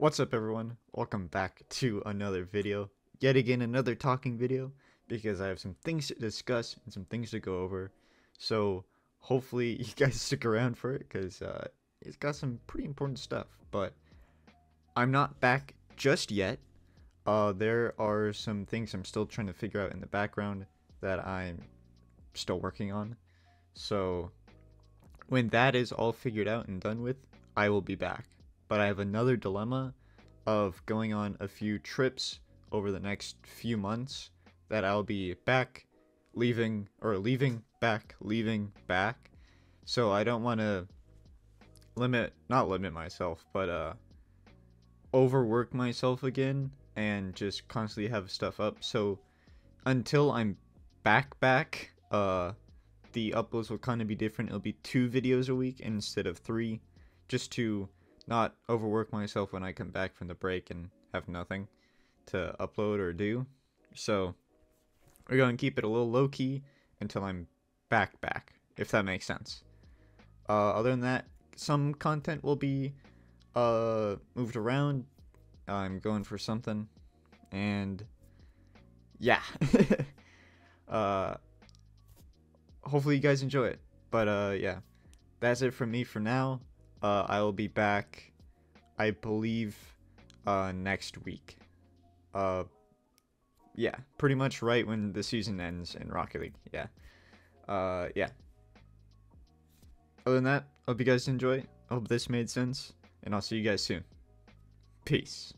What's up everyone? Welcome back to another video. Yet again another talking video because I have some things to discuss and some things to go over. So hopefully you guys stick around for it because uh, it's got some pretty important stuff. But I'm not back just yet. Uh, there are some things I'm still trying to figure out in the background that I'm still working on. So when that is all figured out and done with, I will be back. But I have another dilemma of going on a few trips over the next few months that I'll be back, leaving, or leaving, back, leaving, back. So I don't want to limit, not limit myself, but uh, overwork myself again and just constantly have stuff up. So until I'm back, back, uh, the uploads will kind of be different. It'll be two videos a week instead of three, just to not overwork myself when I come back from the break and have nothing to upload or do. So we're going to keep it a little low key until I'm back back, if that makes sense. Uh, other than that, some content will be uh, moved around. I'm going for something, and yeah. uh, hopefully you guys enjoy it. But uh, yeah, that's it from me for now. Uh, I will be back, I believe, uh, next week. Uh, yeah, pretty much right when the season ends in Rocket League. Yeah. Uh, yeah. Other than that, hope you guys enjoy. Hope this made sense, and I'll see you guys soon. Peace.